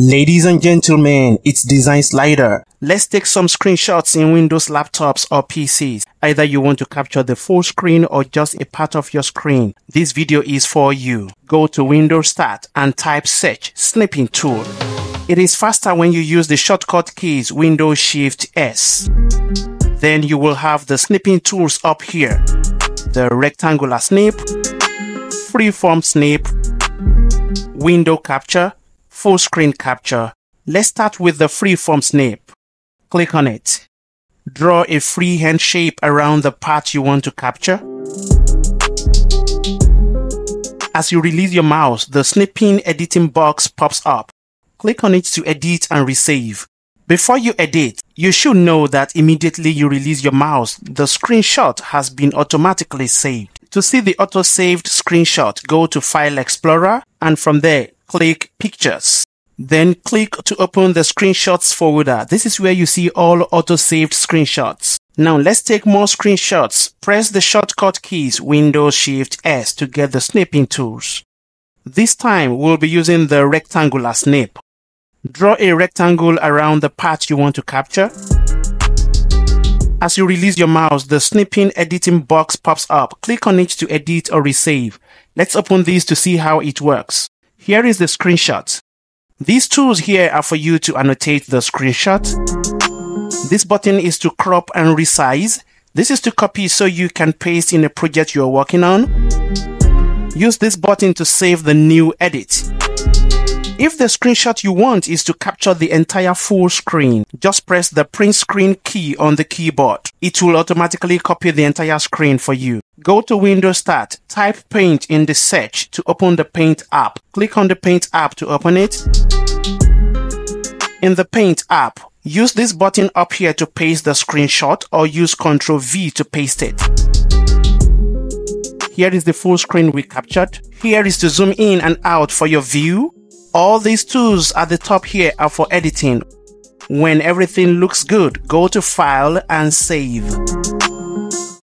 Ladies and gentlemen, it's Design Slider. Let's take some screenshots in Windows laptops or PCs. Either you want to capture the full screen or just a part of your screen. This video is for you. Go to Windows Start and type search snipping tool. It is faster when you use the shortcut keys Windows Shift S. Then you will have the snipping tools up here. The rectangular snip, freeform snip, window capture, full screen capture. Let's start with the freeform snip. Click on it. Draw a freehand shape around the part you want to capture. As you release your mouse, the snipping editing box pops up. Click on it to edit and resave. Before you edit, you should know that immediately you release your mouse, the screenshot has been automatically saved. To see the auto-saved screenshot, go to File Explorer and from there, click Pictures. Then click to open the screenshots folder. This is where you see all auto-saved screenshots. Now let's take more screenshots. Press the shortcut keys Windows Shift S to get the snipping tools. This time we'll be using the rectangular snip. Draw a rectangle around the part you want to capture. As you release your mouse, the snipping editing box pops up. Click on it to edit or resave. Let's open this to see how it works. Here is the screenshot. These tools here are for you to annotate the screenshot. This button is to crop and resize. This is to copy so you can paste in a project you're working on. Use this button to save the new edit. If the screenshot you want is to capture the entire full screen, just press the print screen key on the keyboard. It will automatically copy the entire screen for you. Go to Windows Start, type Paint in the search to open the Paint app. Click on the Paint app to open it. In the Paint app, use this button up here to paste the screenshot or use Ctrl V to paste it. Here is the full screen we captured. Here is to zoom in and out for your view. All these tools at the top here are for editing. When everything looks good, go to File and Save.